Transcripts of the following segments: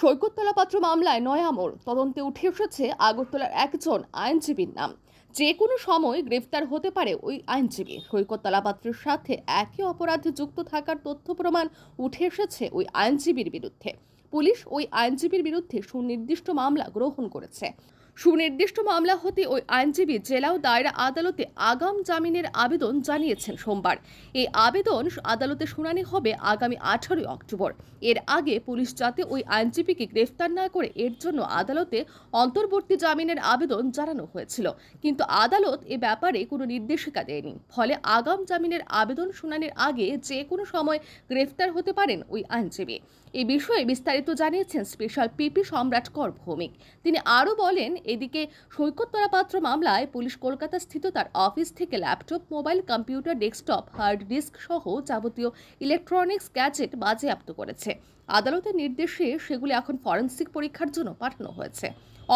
সৈকততলা পাত্র মামলায় নয়ামোড় তদন্তে উঠে এসেছে আগরতলার একজন আইনজীবীর নাম। যে কোনো সময় গ্রেফতার হতে পারে ওই আইনজীবী। সৈকতলা পাত্রের সাথে একই অপরাধে যুক্ত থাকার তথ্য প্রমাণ উঠে এসেছে ওই আইনজীবীর বিরুদ্ধে। পুলিশ ওই আইনজীবীর বিরুদ্ধে সুনির্দিষ্ট মামলা গ্রহণ করেছে। সুনির্দিষ্ট মামলা হতে ওই আইনজীবী জেলা ও দায়রা আদালতে আগাম জামিনের আবেদন জানিয়েছেন সোমবার। এই আবেদন আদালতে শুনানি হবে আগামী আঠারোই অক্টোবর। এর আগে পুলিশ যাতে ওই আইনজীবীকে গ্রেফতার না করে, এর জন্য আদালতে অন্তর্বর্তী জামিনের আবেদন জানানো হয়েছিল। কিন্তু আদালত এ ব্যাপারে কোনো নির্দেশিকা দেয়নি। ফলে আগাম জামিনের আবেদন শুনানির আগে যে কোনো সময় গ্রেফতার হতে পারেন ওই আইনজীবী। এ বিষয়ে বিস্তারিত জানিয়েছেন স্পেশাল পিপি সম্রাট কর ভৌমিক। তিনি আরও বলেন এদিকে সৈকততলা পাত্র মামলায় পুলিশ কলকাতা স্থিত তার অফিস থেকে laptop, mobile, computer, desktop, hard disk সহ যাবতীয় ইলেকট্রনিক্স গ্যাজেট বাজেয়াপ্ত করেছে। আদালতের নির্দেশে সেগুলি এখন ফরেন্সিক পরীক্ষার জন্য পাঠানো হয়েছে।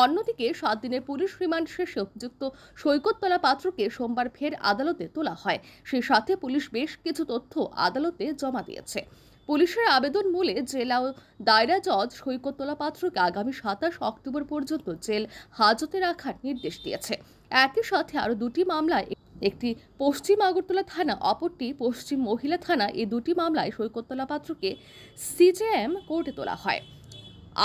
অন্যদিকে সাত দিনের পুলিশ রিমান্ড শেষে অভিযুক্ত সৈকততলা পাত্রকে সোমবার ফের আদালতে তোলা হয়। সেই সাথে পুলিশ বেশ কিছু তথ্য আদালতে জমা দিয়েছে। পুলিশের আবেদন মূলে জেলা দায়রা জজ সৈকততলা পাত্রকে আগামী সাতাশ অক্টোবর পর্যন্ত জেল হাজতে রাখার নির্দেশ দিয়েছে। একই সাথে আরও দুটি মামলায় একটি পশ্চিম আগরতলা থানা, অপরটি পশ্চিম মহিলা থানা এই দুটি মামলায় সৈকততলা পাত্রকে সিজেএম কোর্টে তোলা হয়।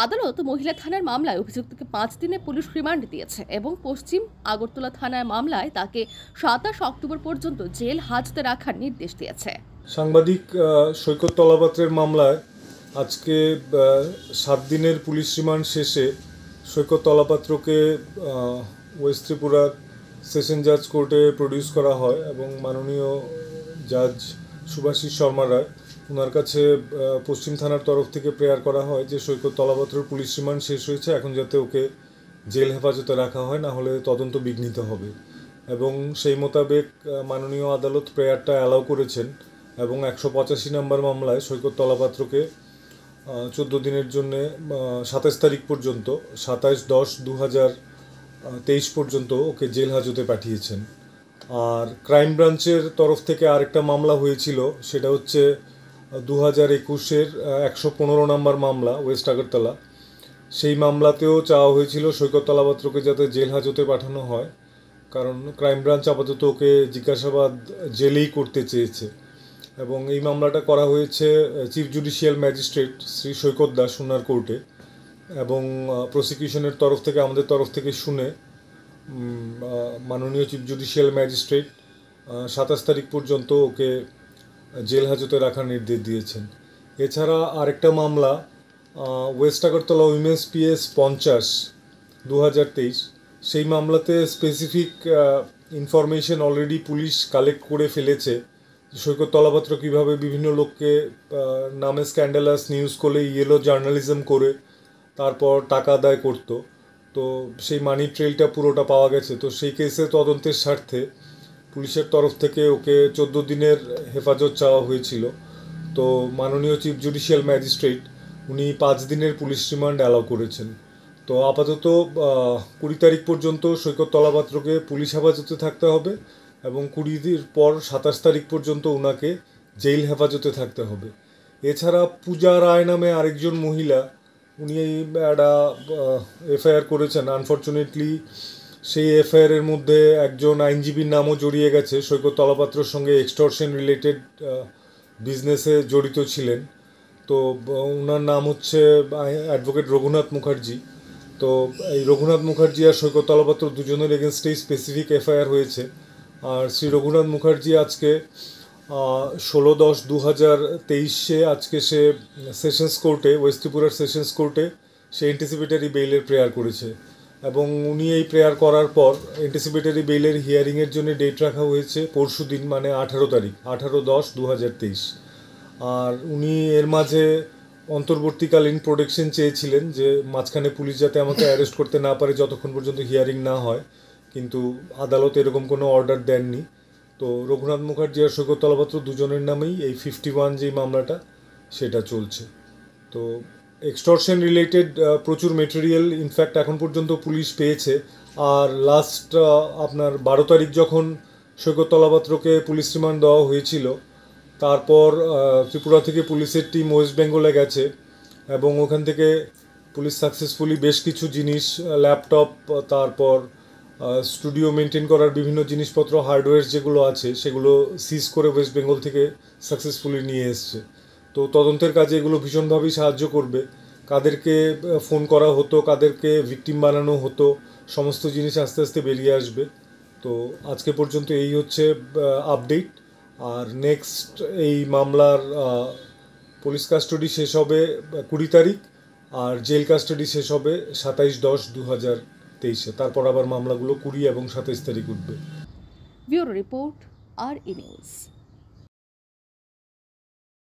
আদালত মহিলা থানার মামলায় অভিযুক্তকে পাঁচ দিনে পুলিশ রিমান্ড দিয়েছে এবং পশ্চিম আগরতলা থানার মামলায় তাকে সাতাশ অক্টোবর পর্যন্ত জেল হাজতে রাখার নির্দেশ দিয়েছে। সাংবাদিক সৈকত তলাপাত্রের মামলায় আজকে সাত দিনের পুলিশ রিমান্ড শেষে সৈকত তলাপাত্রকে ওয়েস্ট ত্রিপুরার সেশন জাজ কোর্টে প্রডিউস করা হয় এবং মাননীয় জাজ সুভাষিস শর্মা রায় ওনার কাছে পশ্চিম থানার তরফ থেকে প্রেয়ার করা হয় যে সৈকত তলাপাত্রর পুলিশ রিমান্ড শেষ হয়েছে, এখন যাতে ওকে জেল হেফাজতে রাখা হয়, না হলে তদন্ত বিঘ্নিত হবে। এবং সেই মোতাবেক মাননীয় আদালত প্রেয়ারটা অ্যালাউ করেছেন। এবং একশো পঁচাশি নম্বর মামলায় সৈকত তলাপাত্রকে চোদ্দ দিনের জন্যে সাতাশ তারিখ পর্যন্ত, সাতাশ দশ দু হাজার তেইশ পর্যন্ত ওকে জেল হাজতে পাঠিয়েছেন। আর ক্রাইম ব্রাঞ্চের তরফ থেকে আরেকটা মামলা হয়েছিল, সেটা হচ্ছে দু হাজার একুশের একশো পনেরো নম্বর মামলা, ওয়েস্ট আগরতলা। সেই মামলাতেও চাওয়া হয়েছিল সৈকত তলাপাত্রকে যাতে জেল হাজতে পাঠানো হয়, কারণ ক্রাইম ব্রাঞ্চ আপাতত ওকে জিজ্ঞাসাবাদ জেলেই করতে চেয়েছে। এবং এই মামলাটা করা হয়েছে chief judicial magistrate Shri Saikat Das সোনার কোর্টে এবং প্রসিকিউশনের তরফ থেকে, আমাদের তরফ থেকে শুনে মাননীয় চিফ জুডিশিয়াল ম্যাজিস্ট্রেট সাতাশ তারিখ পর্যন্ত ওকে জেল হাজতে রাখার নির্দেশ দিয়েছেন। এছাড়া আরেকটা মামলা ওয়েস্ট আগরতলা উইমেন্স পিএস পঞ্চাশ দু তেইশ। সেই মামলাতে specific information already police collect করে ফেলেছে। সৈকত তলাপাত্র কীভাবে বিভিন্ন লোককে নামে স্ক্যান্ডালাস নিউজ করলে ইয়েলো জার্নালিজম করে, তারপর টাকা আদায় করতো। তো সেই মানি ট্রেলটা পুরোটা পাওয়া গেছে। তো সেই কেসে তদন্তের স্বার্থে পুলিশের তরফ থেকে ওকে চোদ্দ দিনের হেফাজত চাওয়া হয়েছিল। তো মাননীয় চিফ জুডিশিয়াল ম্যাজিস্ট্রেট উনি পাঁচ দিনের পুলিশ রিমান্ড অ্যালাউ করেছেন। তো আপাতত কুড়ি তারিখ পর্যন্ত সৈকত তলাপাত্রকে পুলিশ হেফাজতে থাকতে হবে। এবং কুড়ি দিন পর সাতাশ তারিখ পর্যন্ত ওনাকে জেল হেফাজতে থাকতে হবে। এছাড়া পূজা রায় নামে আরেকজন মহিলা, উনি একটা এফআইআর করেছেন। আনফর্চুনেটলি সেই এফআইআরের মধ্যে একজন আইনজীবীর নামও জড়িয়ে গেছে। সৈকত তলাপাত্রর সঙ্গে এক্সটর্শন রিলেটেড বিজনেসে জড়িত ছিলেন। তো ওনার নাম হচ্ছে অ্যাডভোকেট রঘুনাথ মুখার্জি। তো, এই রঘুনাথ মুখার্জি আর সৈকত তলাপাত্র দুজনের এগেনস্টেই স্পেসিফিক এফআইআর হয়েছে। আর শ্রী রঘুনাথ মুখার্জি আজকে ষোলো দশ দু হাজার তেইশে আজকে সে সেশনস কোর্টে, ওয়েস্ট ত্রিপুরার সেশনস কোর্টে সে এন্টিসিপেটারি বেইলের প্রেয়ার করেছে। এবং উনি এই প্রেয়ার করার পর এন্টিসিপেটারি বেইলের হিয়ারিংয়ের জন্য ডেট রাখা হয়েছে পরশু দিন মানে আঠারো তারিখ, আঠারো দশ দু হাজার তেইশ। আর উনি এর মাঝে অন্তর্বর্তীকালীন প্রোটেকশন চেয়েছিলেন যে মাঝখানে পুলিশ যাতে আমাকে অ্যারেস্ট করতে না পারে, যতক্ষণ পর্যন্ত হিয়ারিং না হয়। কিন্তু আদালত এরকম কোনো অর্ডার দেননি। তো রঘুনাথ মুখার্জি আর সৈকত তলাপাত্র দুজনের নামেই এই ফিফটি ওয়ান যেই মামলাটা, সেটা চলছে। তো এক্সটর্শন রিলেটেড প্রচুর মেটেরিয়াল ইনফ্যাক্ট এখন পর্যন্ত পুলিশ পেয়েছে। আর লাস্ট আপনার বারো তারিখ যখন সৈকত তলাপাত্রকে পুলিশ রিমান্ড দেওয়া হয়েছিল, তারপর ত্রিপুরা থেকে পুলিশের টিম ওয়েস্ট বেঙ্গলে গেছে এবং ওখান থেকে পুলিশ সাকসেসফুলি বেশ কিছু জিনিস ল্যাপটপ তারপর স্টুডিও মেনটেন করার বিভিন্ন জিনিসপত্র হার্ডওয়্যার যেগুলো আছে, সেগুলো সিজ করে ওয়েস্ট বেঙ্গল থেকে সাকসেসফুলি নিয়ে এসছে। তো তদন্তের কাজে এগুলো ভীষণভাবেই সাহায্য করবে। কাদেরকে ফোন করা হতো, কাদেরকে ভিকটিম বানানো হতো, সমস্ত জিনিস আস্তে আস্তে বেরিয়ে আসবে। তো আজকে পর্যন্ত এই হচ্ছে আপডেট আর নেক্সট এই মামলার পুলিশ কাস্টডি শেষ হবে কুড়ি তারিখ, আর জেল কাস্টডি শেষ হবে সাতাইশ দশ দু হাজার তেইশে। তারপর আবার মামলাগুলো কুড়ি এবং সাতাইশ তারিখ উঠবে। ব্যুরো রিপোর্ট আর ই নিউজ।